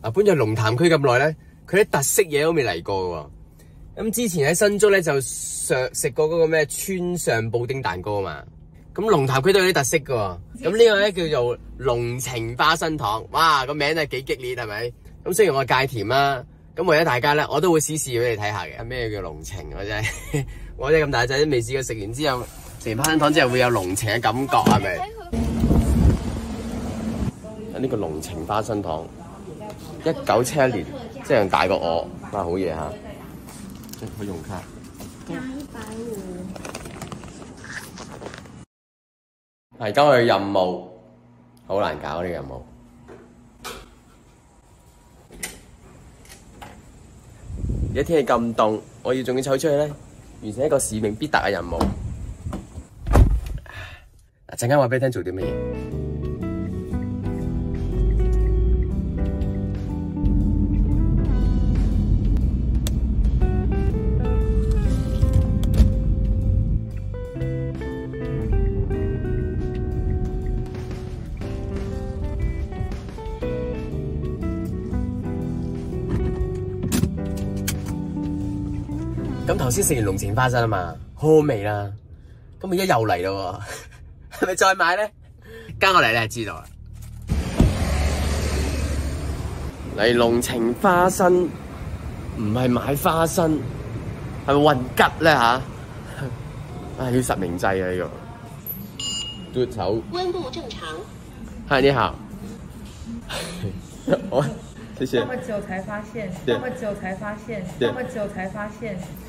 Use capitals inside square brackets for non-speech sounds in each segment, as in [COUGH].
啊，搬咗龍潭區咁耐咧，佢啲特色嘢都未嚟過喎。咁之前喺新竹咧就上食過嗰個咩川上布丁蛋糕啊嘛。咁龍潭區都有啲特色噶喎。咁呢個咧叫做龍情花生糖，哇個名係幾激烈係咪？咁雖然我戒甜啦，咁為咗大家咧，我都會試試俾你睇下嘅。咩叫龍情我真係，我真係 [LAUGHS] 咁大仔都未試過食完之後，食完花生糖之後會有龍情嘅感覺係咪？呢個龍情花生糖，一九七一年，即係大過我，哇好嘢嚇！佢用卡。加一百五。係今日嘅任務，好難搞呢個任務。而家天氣咁凍，我要仲要走出去咧，完成一個使命必達嘅任務。嗱，陣間話俾你聽做啲乜嘢。咁頭先食完龍情花生啊嘛，好好味啦。咁而家又嚟咯喎，[LAUGHS] 係咪再買咧？跟我嚟你就知道啦。嚟龍情花生唔係買花生，係咪運吉咧吓？[LAUGHS] 啊，要實名制啊呢、個。嘟手，温度正常。嗨你好，[LAUGHS] 我谢谢那。么久才發現，對那么久才發現，對那么久才發現。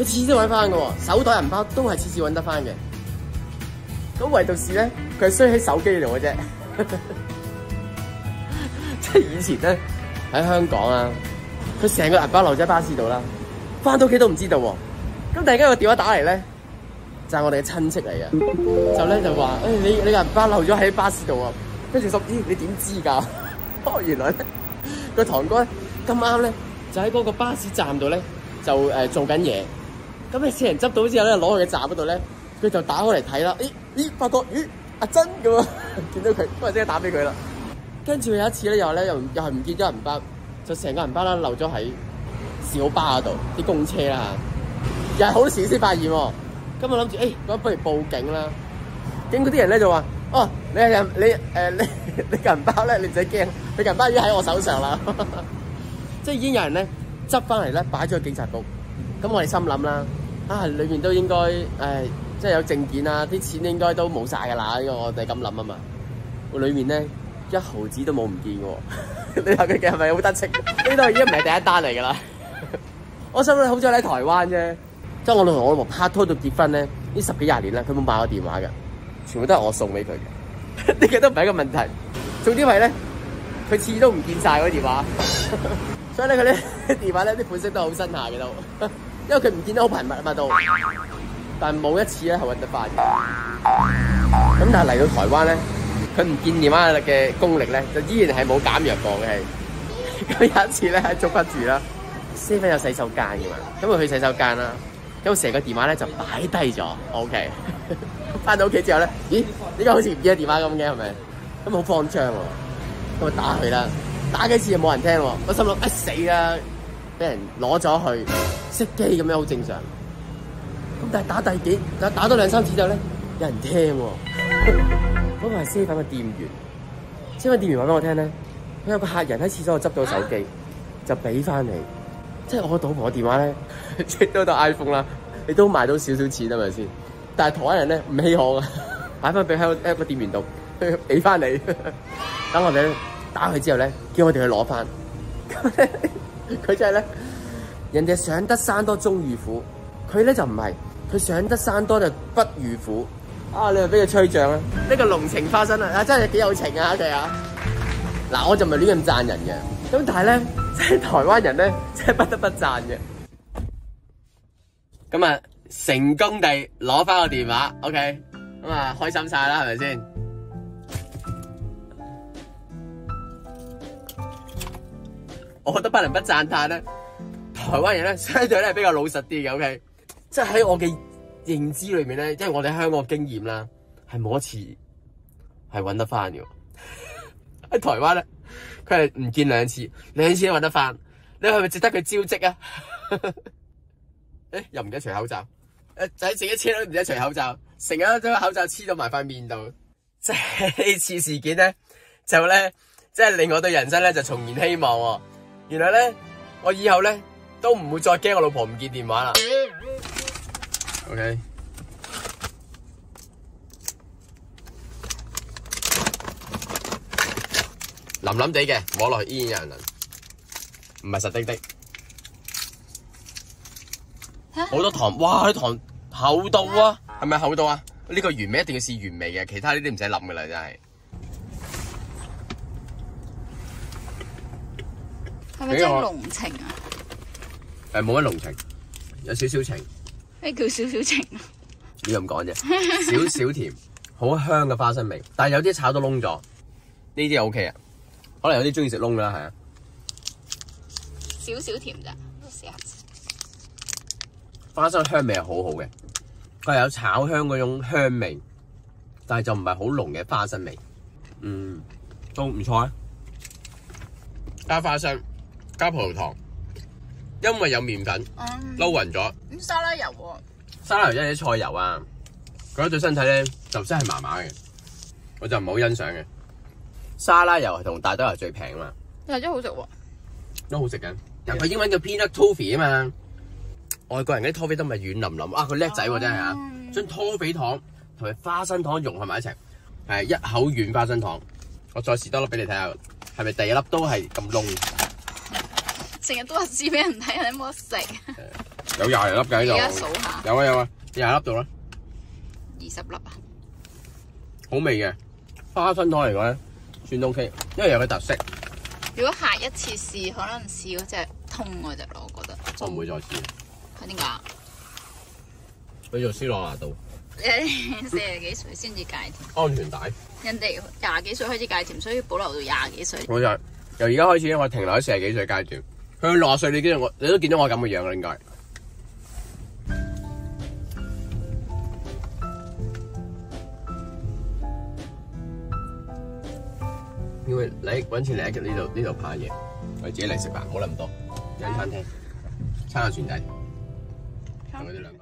佢次次都揾翻嘅，手袋銀包都係次次揾得翻嘅。咁唯獨是咧，佢係衰喺手機度嘅啫。[LAUGHS] 即係以前咧喺香港啊，佢成個銀包留咗喺巴士度啦，翻到屋企都唔知道。咁突然間個電話打嚟咧，就係我哋嘅親戚嚟嘅，就咧就話：誒、你你銀包留咗喺巴士度啊！跟住心咦你點知㗎？[LAUGHS] 哦原來咧個堂哥咧咁啱咧就喺嗰個巴士站度咧就誒、做緊嘢，咁你四人執到之後咧攞去嘅站嗰度咧，佢就打開嚟睇啦，咦咦發覺咦阿珍咁啊，[LAUGHS] 見到佢，咁啊即刻打俾佢啦。跟住有一次咧又咧又又係唔見咗銀包，就成個銀包啦漏咗喺小巴嗰度，啲公車啦又係好多時先發現喎。咁我諗住誒，咁不如報警啦。警嗰啲人咧就話：哦，你係你誒、你 [LAUGHS] 你銀包咧，你唔使驚，你銀包已經喺我手上啦。[LAUGHS] 即係已經有人咧執翻嚟咧，擺咗去警察局。咁我哋心諗啦，啊裏面都應該誒、即係有證件啊，啲錢應該都冇晒㗎啦，因為我哋咁諗啊嘛。裏面咧一毫子都冇唔見喎。[LAUGHS] 你話佢嘅係咪好得戚？呢度已經唔係第一單嚟㗎啦。[LAUGHS] 我心諗好彩喺台灣啫，即係我老同我老婆拍拖到結婚咧，呢十幾廿年啦，佢冇買過電話㗎，全部都係我送俾佢嘅。[LAUGHS] 呢個都唔係一個問題。重點係咧，佢次次都唔見晒嗰啲電話，所以咧佢咧電話咧啲款式都好新下嘅都，因為佢唔見得好頻密啊嘛都，但冇一次咧係揾得翻嘅。咁但係嚟到台灣咧，佢唔見電話嘅功力咧，就依然係冇減弱過嘅。咁有一次咧喺竹北住啦先搵有洗手間嘅嘛，咁佢去洗手間啦，咁成個電話咧就擺低咗，OK。翻到屋企之後咧，咦？點解好似唔見得電話咁嘅係咪？咁好慌張喎，咁啊打佢啦，打幾次又冇人聽喎，我心諗一死啦，俾人攞咗去熄機咁樣好正常。咁但係打第幾打打多兩三次之後咧，有人聽喎，嗰個係 C 粉嘅店員，C 粉店員話俾我聽咧，佢有個客人喺廁所度執到手機，就俾翻你。即係我老婆嘅電話咧，即都到 iPhone 啦，你都賣到少少錢係咪先？但係台灣人咧唔稀罕啊，擺翻俾喺一個店員度，俾翻你。等我哋打佢之後咧，叫我哋去攞翻。佢真係咧，人哋上得山多終遇虎，佢咧就唔係，佢上得山多就不遇虎。啊！你又俾佢吹脹啦！呢個龍情花生啊，啊真係幾有情啊佢啊！嗱，我就唔係亂咁讚人嘅，咁但係咧。[LAUGHS] 即係台灣人咧，真係不得不讚嘅。咁啊，成功地攞翻個電話，OK，咁啊開心晒啦，係咪先？我覺得不能不讚歎咧，台灣人咧相對咧比較老實啲嘅，OK，即係喺我嘅認知裏面咧，因為我哋香港經驗啦，係冇一次係揾得翻嘅。[LAUGHS] 喺台灣咧，佢係唔見兩次，兩次都揾得翻。你係咪值得佢招職啊？[LAUGHS] 誒，又唔記得除口罩，誒，就喺自己車都唔記得除口罩，成日都將口罩黐到埋塊面度。[LAUGHS] 即係呢次事件咧，就咧，即係令我對人生咧就重燃希望喎。原來咧，我以後咧都唔會再驚我老婆唔見電話啦。OK。腍腍地嘅，摸落去依然有人能，唔係實滴滴。好多糖，哇！啲糖厚到啊，係咪厚到啊？呢、個原味一定要試原味嘅，其他呢啲唔使諗噶啦，真係。係咪真係濃情啊？誒，冇乜濃情，有少少情，咩叫少少情啊？呢咁講啫，少少甜，好香嘅花生味，但係有啲炒到燶咗，呢啲 O K 啊，可能有啲中意食燶㗎啦，係啊。少少甜咋？試下。花生香味係好好嘅，佢係有炒香嗰種香味，但係就唔係好濃嘅花生味。嗯，都唔錯啊！加花生，加葡萄糖，因為有麵粉嗯，撈勻咗，咁沙拉油喎，沙拉油因為啲菜油啊，覺得對身體咧就真係麻麻嘅，我就唔好欣賞嘅。沙拉油係同大豆油最平啊嘛，又真好食喎。都好食嘅。但佢英文叫 peanut toffee 啊嘛，外國人嗰啲拖肥都咪軟腍腍啊！佢叻仔喎真係啊！嗯將拖肥糖同埋花生糖融合埋一齊，係一口軟花生糖。我再試多粒俾你睇下，係咪第一粒都係咁燶？成日都話試俾人睇，你冇得食。有廿零粒嘅喺而家度，數下，有啊有啊，廿粒度啦，二十粒啊！好味嘅。花生糖嚟講咧，算 OK，因為有佢特色，如果下一次試，可能試嗰只通嗰只咯，我覺得。我唔會再試。係點解？佢做斯朗拿度你四十幾歲先至戒甜，安全帶，人哋廿幾歲開始戒甜，所以保留到廿幾歲。冇錯由而家開始，我停留喺四十幾歲階段。去到六十歲，你見到我，你都見到我咁嘅樣啦，應該。因為你揾錢嚟喺呢度呢度拍嘢，我哋自己嚟食飯，唔好諗咁多。間餐廳，餐下船仔，同佢哋兩個。